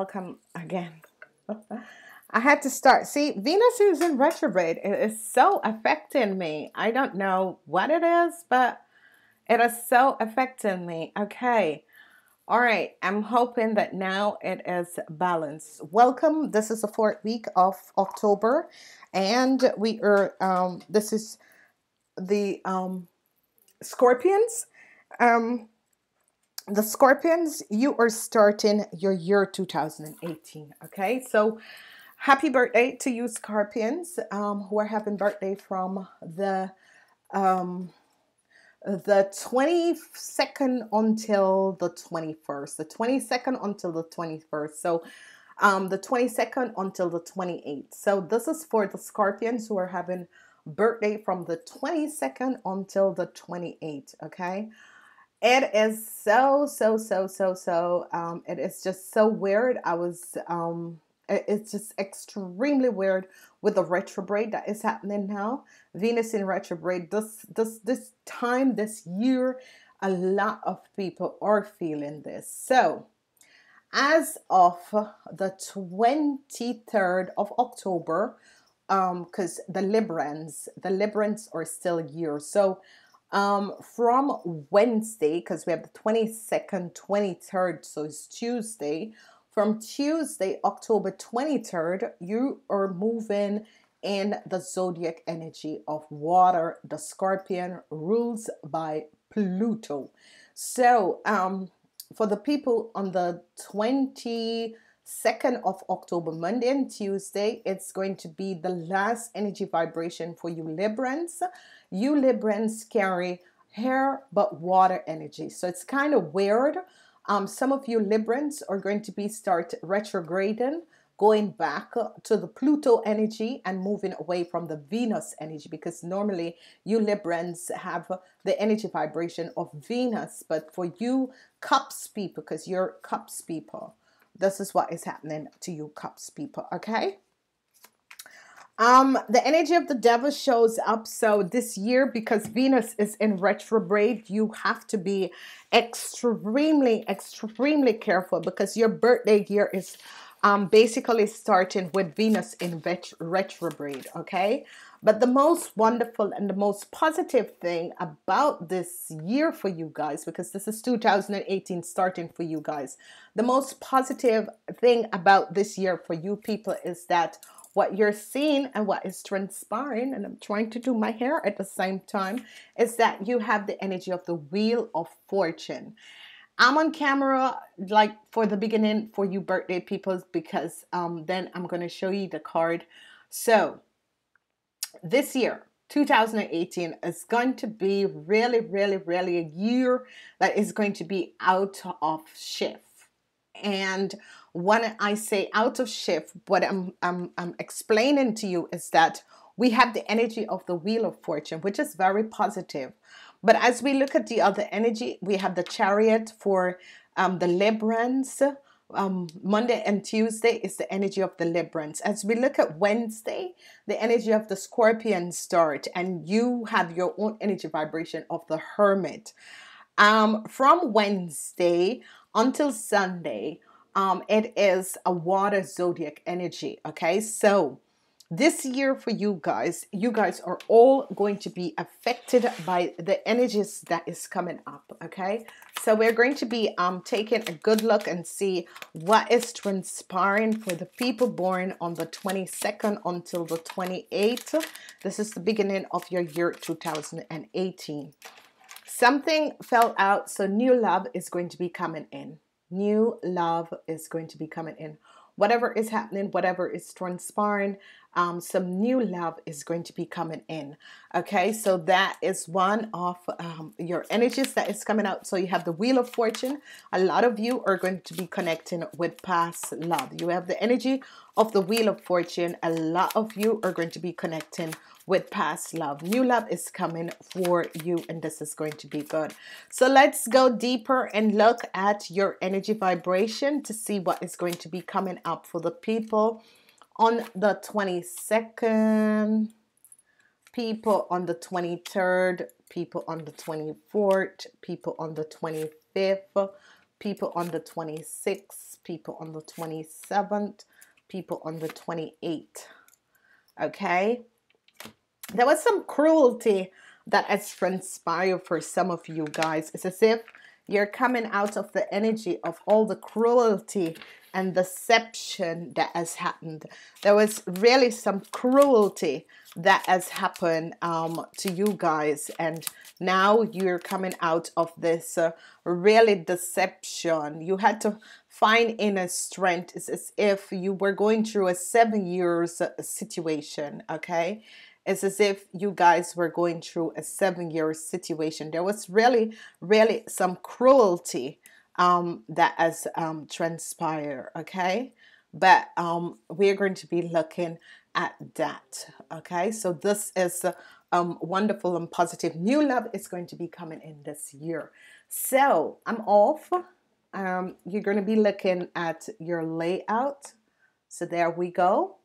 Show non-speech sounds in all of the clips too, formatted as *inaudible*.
Welcome again. *laughs* I had to start. See, Venus is in retrograde. It is so affecting me. I don't know what it is, but it is so affecting me. Okay. All right. I'm hoping that now it is balanced. Welcome. This is the fourth week of October, and we are. Um, this is the um, Scorpions. Um, the Scorpions, you are starting your year 2018. Okay, so happy birthday to you, Scorpions, um, who are having birthday from the um, the 22nd until the 21st. The 22nd until the 21st. So um, the 22nd until the 28th. So this is for the Scorpions who are having birthday from the 22nd until the 28th. Okay. It is so, so, so, so, so, um, it is just so weird. I was, um, it's just extremely weird with the retrograde that is happening now. Venus in retrograde. This, this, this time, this year, a lot of people are feeling this. So, as of the 23rd of October, um because the Librans, the Librans are still here. So, um, from Wednesday, because we have the 22nd, 23rd, so it's Tuesday. From Tuesday, October 23rd, you are moving in the zodiac energy of water. The scorpion rules by Pluto. So, um, for the people on the 22nd of October, Monday and Tuesday, it's going to be the last energy vibration for you Librans you Librans carry hair but water energy. So it's kind of weird. Um, some of you Librans are going to be start retrograding, going back to the Pluto energy and moving away from the Venus energy because normally you Librans have the energy vibration of Venus, but for you Cups people, because you're Cups people, this is what is happening to you Cups people, okay? Um, the energy of the devil shows up. So this year, because Venus is in retrograde, you have to be extremely, extremely careful because your birthday year is um, basically starting with Venus in ret retrograde. Okay. But the most wonderful and the most positive thing about this year for you guys, because this is 2018 starting for you guys, the most positive thing about this year for you people is that what you're seeing and what is transpiring, and I'm trying to do my hair at the same time, is that you have the energy of the Wheel of Fortune. I'm on camera like for the beginning for you birthday people because um, then I'm going to show you the card. So this year, 2018 is going to be really, really, really a year that is going to be out of shift. And when I say out of shift, what I'm, I'm, I'm explaining to you is that we have the energy of the Wheel of Fortune, which is very positive. But as we look at the other energy, we have the Chariot for um, the Librans. Um, Monday and Tuesday is the energy of the Librans. As we look at Wednesday, the energy of the Scorpion start, and you have your own energy vibration of the Hermit. Um, from Wednesday until Sunday, um, it is a water zodiac energy. Okay, so this year for you guys, you guys are all going to be affected by the energies that is coming up. Okay, so we're going to be um, taking a good look and see what is transpiring for the people born on the 22nd until the 28th. This is the beginning of your year 2018. Something fell out, so new love is going to be coming in new love is going to be coming in. Whatever is happening, whatever is transpiring, um, some new love is going to be coming in. Okay, so that is one of um, your energies that is coming out. So you have the Wheel of Fortune. A lot of you are going to be connecting with past love. You have the energy of the Wheel of Fortune. A lot of you are going to be connecting with past love. New love is coming for you, and this is going to be good. So let's go deeper and look at your energy vibration to see what is going to be coming up for the people on the 22nd, people on the 23rd, people on the 24th, people on the 25th, people on the 26th, people on the 27th, people on the 28th. Okay? There was some cruelty that has transpired for some of you guys. It's as if you're coming out of the energy of all the cruelty and deception that has happened. There was really some cruelty that has happened um, to you guys, and now you're coming out of this uh, really deception. You had to find inner strength. It's as if you were going through a seven years uh, situation, okay? It's as if you guys were going through a seven year situation. There was really, really some cruelty um, that has um, transpired, okay? But um, we're going to be looking at that, okay? So this is um, wonderful and positive. New love is going to be coming in this year. So I'm off. Um, you're going to be looking at your layout. So there we go.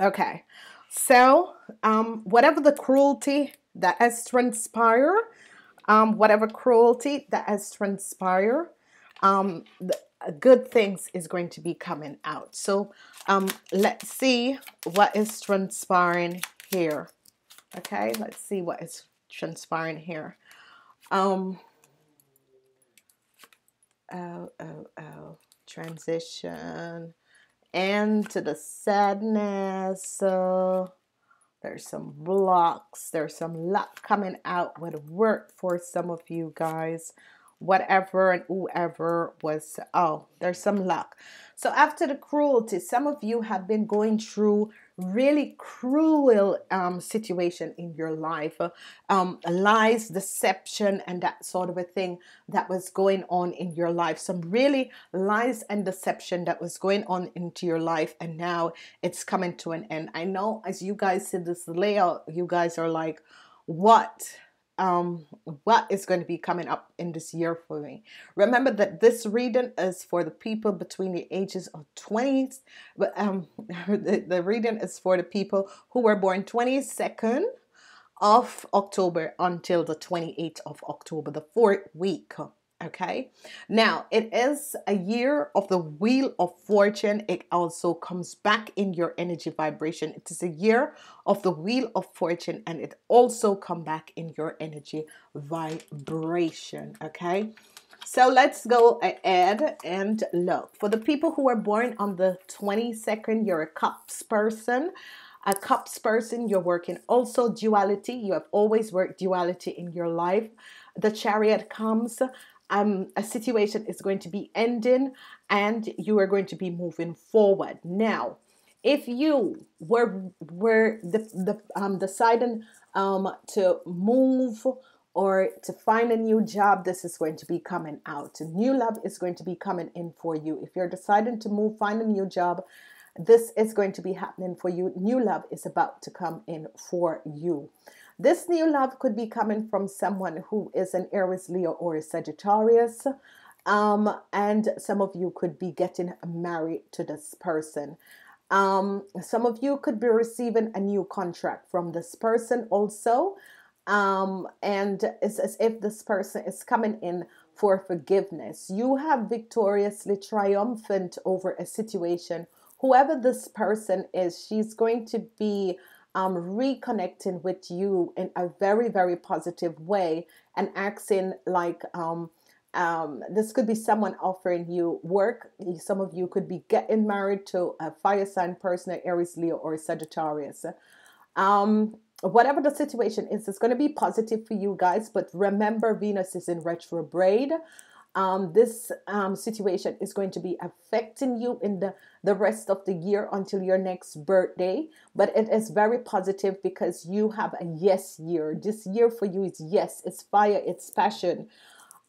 Okay. So um, whatever the cruelty that has transpired, um, whatever cruelty that has transpired, um, the, uh, good things is going to be coming out. So um, let's see what is transpiring here. Okay, let's see what is transpiring here. Um, oh, oh, oh, transition and to the sadness. So there's some blocks. There's some luck coming out with work for some of you guys. Whatever and whoever was, oh, there's some luck. So after the cruelty, some of you have been going through really cruel um, situation in your life, um, lies, deception, and that sort of a thing that was going on in your life. Some really lies and deception that was going on into your life, and now it's coming to an end. I know as you guys see this layout, you guys are like, what? Um, what is going to be coming up in this year for me. Remember that this reading is for the people between the ages of 20s, but um, *laughs* the, the reading is for the people who were born 22nd of October until the 28th of October, the fourth week Okay, now it is a year of the wheel of fortune. It also comes back in your energy vibration. It is a year of the wheel of fortune, and it also come back in your energy vibration. Okay, so let's go ahead and look for the people who are born on the 22nd. You're a cups person a cups person you're working also duality you have always worked duality in your life the chariot comes um, a situation is going to be ending and you are going to be moving forward. Now, if you were were the, the um, deciding um, to move or to find a new job, this is going to be coming out. New love is going to be coming in for you. If you're deciding to move, find a new job, this is going to be happening for you. New love is about to come in for you. This new love could be coming from someone who is an Aries, Leo, or a Sagittarius. Um, and some of you could be getting married to this person. Um, some of you could be receiving a new contract from this person also. Um, and it's as if this person is coming in for forgiveness. You have victoriously triumphant over a situation. Whoever this person is, she's going to be um, reconnecting with you in a very, very positive way and asking, like, um, um, this could be someone offering you work. Some of you could be getting married to a fire sign person, Aries, Leo, or Sagittarius. Um, whatever the situation is, it's going to be positive for you guys. But remember, Venus is in retrograde um, this um, situation is going to be affecting you in the, the rest of the year until your next birthday. But it is very positive because you have a yes year. This year for you is yes, it's fire, it's passion.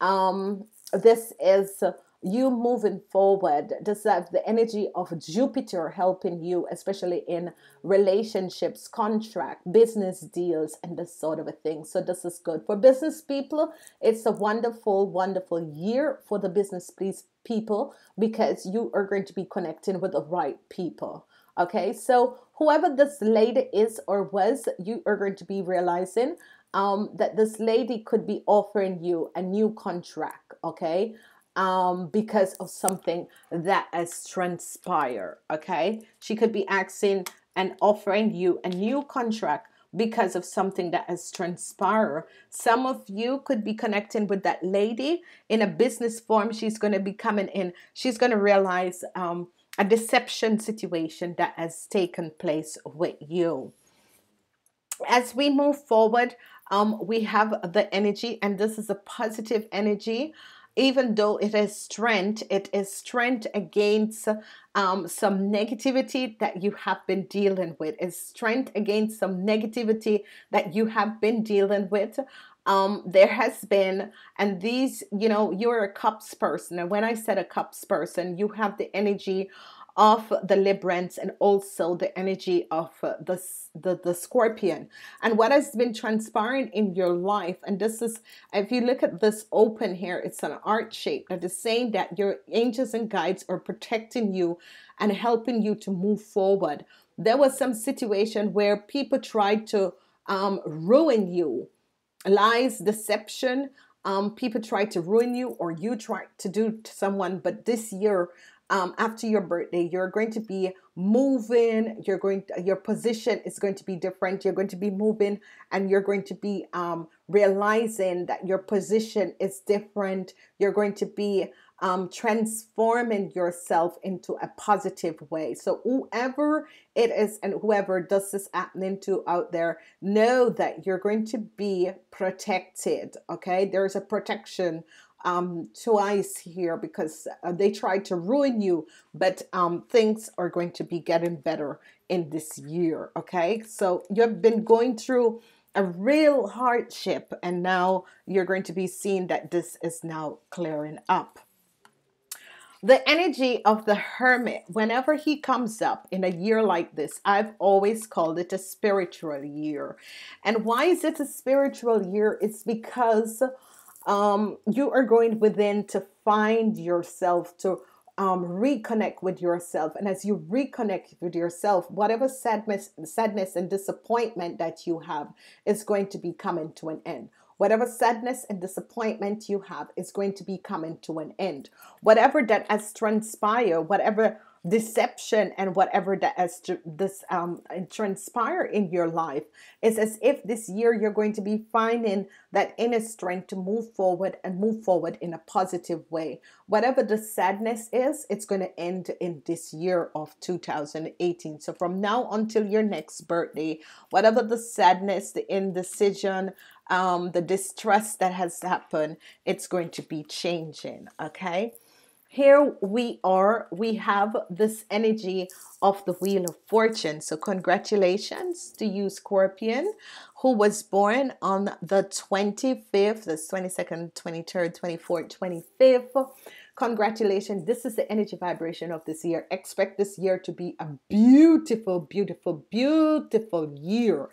Um, this is you moving forward does have the energy of jupiter helping you especially in relationships contract business deals and this sort of a thing? So this is good for business people. It's a wonderful wonderful year for the business please people because you are going to be connecting with the right people okay? So whoever this lady is or was you are going to be realizing um, that this lady could be offering you a new contract okay um, because of something that has transpired. Okay, she could be asking and offering you a new contract because of something that has transpired. Some of you could be connecting with that lady in a business form. She's going to be coming in. She's going to realize um, a deception situation that has taken place with you. As we move forward, um, we have the energy, and this is a positive energy even though it is strength, it is strength against um, some negativity that you have been dealing with. It's strength against some negativity that you have been dealing with. Um, there has been, and these, you know, you're a cups person. And when I said a cups person, you have the energy of the Librans and also the energy of uh, the, the, the Scorpion. And what has been transpiring in your life, and this is, if you look at this open here, it's an art shape that is saying that your angels and guides are protecting you and helping you to move forward. There was some situation where people tried to um, ruin you, lies, deception. Um, people tried to ruin you, or you tried to do to someone. But this year, um, after your birthday you're going to be moving you're going to, your position is going to be different you're going to be moving and you're going to be um, realizing that your position is different. You're going to be um, transforming yourself into a positive way. So whoever it is and whoever does this happening to out there know that you're going to be protected okay? There's a protection um, twice here because uh, they tried to ruin you, but um, things are going to be getting better in this year. Okay, so you've been going through a real hardship, and now you're going to be seeing that this is now clearing up. The energy of the hermit, whenever he comes up in a year like this, I've always called it a spiritual year. And why is it a spiritual year? It's because um, you are going within to find yourself, to um, reconnect with yourself. And as you reconnect with yourself, whatever sadness, sadness and disappointment that you have is going to be coming to an end. Whatever sadness and disappointment you have is going to be coming to an end. Whatever that has transpired, whatever deception and whatever that has to, this um, transpire in your life. It's as if this year you're going to be finding that inner strength to move forward and move forward in a positive way. Whatever the sadness is it's going to end in this year of 2018 so from now until your next birthday whatever the sadness the indecision um, the distress that has happened it's going to be changing okay here we are, we have this energy of the Wheel of Fortune. So, congratulations to you, Scorpion, who was born on the 25th, the 22nd, 23rd, 24th, 25th. Congratulations. This is the energy vibration of this year. Expect this year to be a beautiful, beautiful, beautiful year.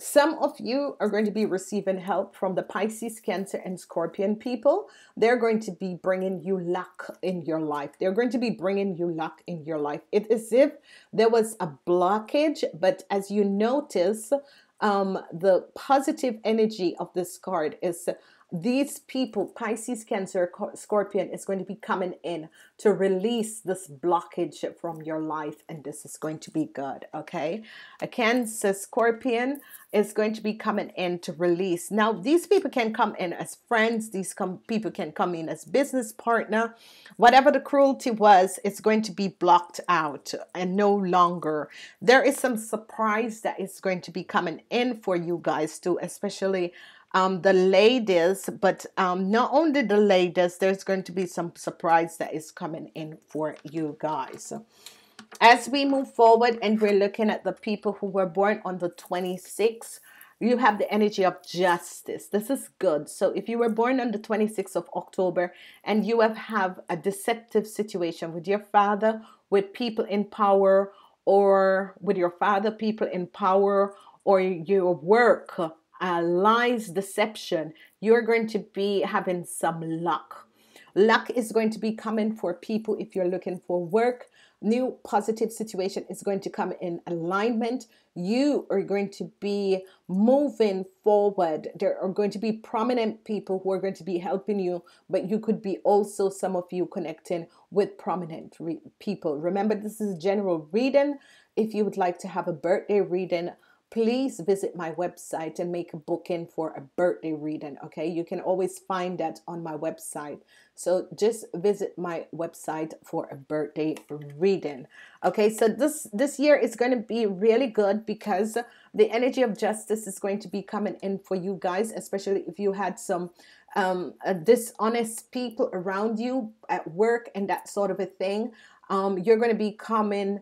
Some of you are going to be receiving help from the Pisces, Cancer, and Scorpion people. They're going to be bringing you luck in your life. They're going to be bringing you luck in your life. It is if there was a blockage, but as you notice, um, the positive energy of this card is these people, Pisces, Cancer, Scorpion, is going to be coming in to release this blockage from your life, and this is going to be good. Okay, a Cancer, Scorpion is going to be coming in to release. Now, these people can come in as friends, these com- people can come in as business partner. Whatever the cruelty was, it's going to be blocked out and no longer. There is some surprise that is going to be coming in for you guys too, especially um, the ladies, but um, not only the ladies, there's going to be some surprise that is coming in for you guys. As we move forward and we're looking at the people who were born on the 26th, you have the energy of justice. This is good. So if you were born on the 26th of October and you have have a deceptive situation with your father, with people in power, or with your father, people in power, or your work, uh, lies, deception, you're going to be having some luck. Luck is going to be coming for people if you're looking for work. new positive situation is going to come in alignment. You are going to be moving forward. There are going to be prominent people who are going to be helping you, but you could be also some of you connecting with prominent re- people. Remember, this is general reading. If you would like to have a birthday reading, please visit my website and make a booking for a birthday reading. Okay, you can always find that on my website. So just visit my website for a birthday reading. Okay, so this this year is going to be really good because the energy of justice is going to be coming in for you guys, especially if you had some um, uh, dishonest people around you at work and that sort of a thing. Um, you're going to be coming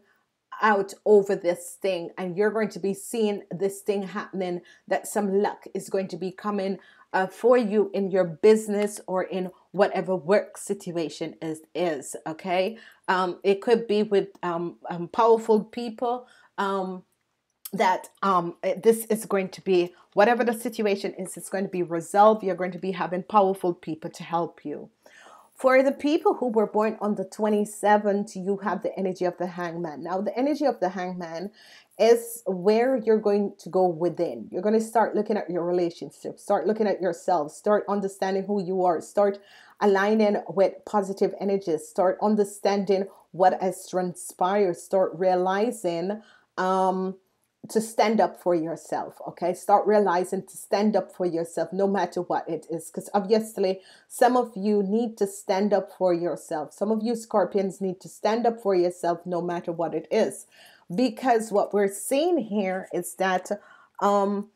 out over this thing and you're going to be seeing this thing happening that some luck is going to be coming uh, for you in your business or in whatever work situation is is okay? Um, it could be with um, um, powerful people um, that um, this is going to be whatever the situation is it's going to be resolved. You're going to be having powerful people to help you for the people who were born on the 27th, you have the energy of the hangman. Now, the energy of the hangman is where you're going to go within. You're going to start looking at your relationship, start looking at yourself, start understanding who you are, start aligning with positive energies, start understanding what has transpired, start realizing um, to stand up for yourself okay? Start realizing to stand up for yourself no matter what it is because obviously some of you need to stand up for yourself. Some of you scorpions need to stand up for yourself no matter what it is. Because what we're seeing here is that um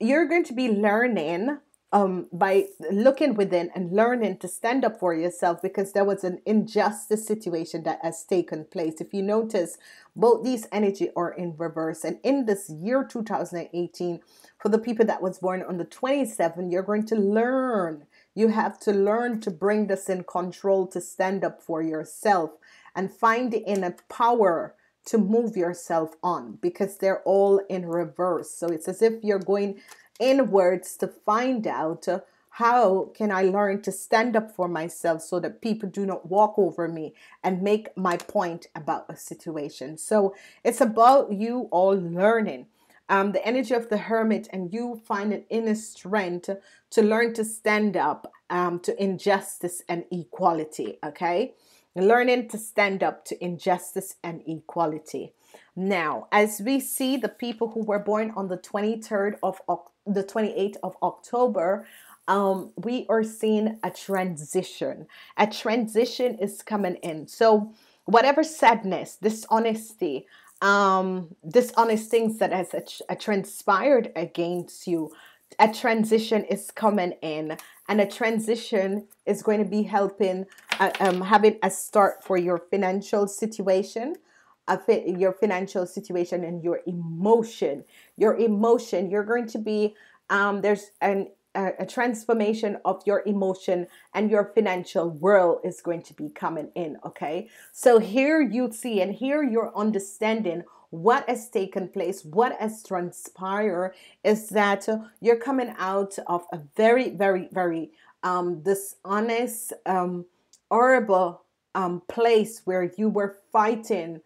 you're going to be learning um, by looking within and learning to stand up for yourself because there was an injustice situation that has taken place. If you notice, both these energy are in reverse. And in this year 2018, for the people that was born on the 27, you're going to learn. You have to learn to bring this in control, to stand up for yourself and find the inner power to move yourself on because they're all in reverse. So it's as if you're going inwards to find out uh, how can I learn to stand up for myself so that people do not walk over me and make my point about a situation. So it's about you all learning. Um, the energy of the hermit and you find an inner strength to learn to stand up um, to injustice and equality. Okay, learning to stand up to injustice and equality. Now, as we see the people who were born on the 23rd of the 28th of October, um, we are seeing a transition. A transition is coming in. So, whatever sadness, dishonesty, um, dishonest things that has a, a transpired against you, a transition is coming in, and a transition is going to be helping uh, um, having a start for your financial situation your financial situation and your emotion. Your emotion, you're going to be um, there's an a, a transformation of your emotion and your financial world is going to be coming in. Okay, so here you see and here you're understanding what has taken place, what has transpired is that you're coming out of a very, very, very um, dishonest, um, horrible um, place where you were fighting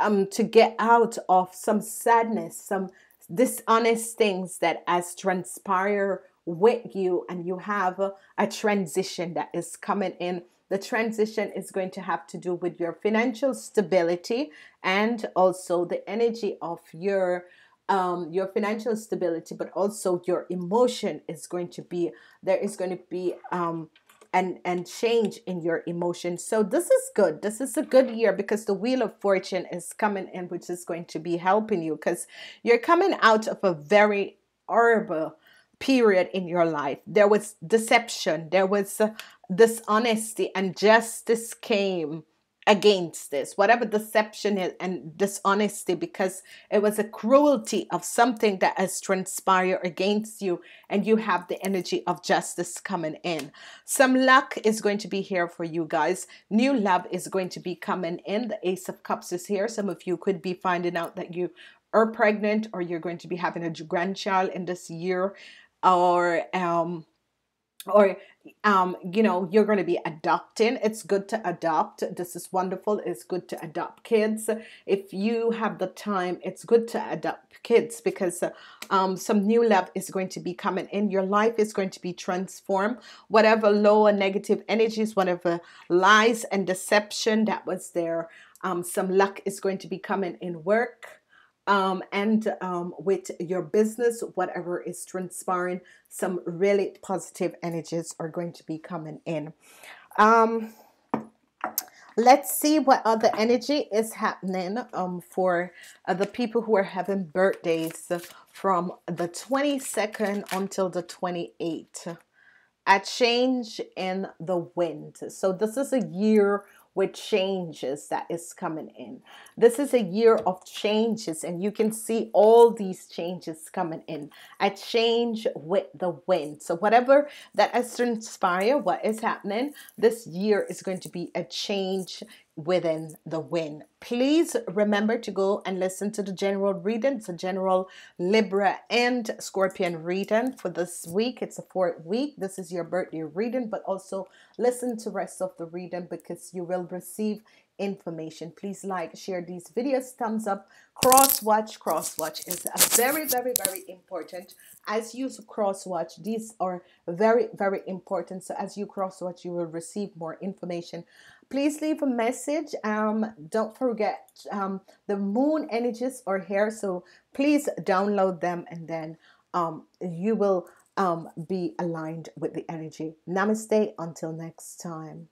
um, to get out of some sadness, some dishonest things that has transpired with you, and you have a, a transition that is coming in. The transition is going to have to do with your financial stability and also the energy of your um, your financial stability, but also your emotion is going to be there is going to be um, and and change in your emotions. So this is good. This is a good year because the wheel of fortune is coming in which is going to be helping you because you're coming out of a very horrible period in your life. There was deception. There was uh, dishonesty and justice came against this, whatever deception and dishonesty, because it was a cruelty of something that has transpired against you, and you have the energy of justice coming in. Some luck is going to be here for you guys. New love is going to be coming in. The Ace of Cups is here. Some of you could be finding out that you are pregnant, or you're going to be having a grandchild in this year, or um or um, you know you're going to be adopting. It's good to adopt. This is wonderful. It's good to adopt kids. If you have the time it's good to adopt kids because um, some new love is going to be coming in. Your life is going to be transformed. Whatever lower negative energies whatever lies and deception that was there um, some luck is going to be coming in work um, and um, with your business, whatever is transpiring, some really positive energies are going to be coming in. Um, let's see what other energy is happening um, for uh, the people who are having birthdays from the 22nd until the 28th. A change in the wind. So this is a year with changes that is coming in. This is a year of changes, and you can see all these changes coming in. A change with the wind. So, whatever that has transpired, what is happening, this year is going to be a change within the wind. Please remember to go and listen to the general reading. It's a general Libra and Scorpion reading for this week. It's a fourth week. This is your birthday reading, but also listen to rest of the reading because you will receive information. Please like, share these videos, thumbs up, cross watch. Cross watch is a very, very, very important. As you cross watch, these are very, very important. So as you cross watch, you will receive more information please leave a message. Um, don't forget um, the moon energies are here, so please download them and then um, you will um, be aligned with the energy. Namaste. Until next time.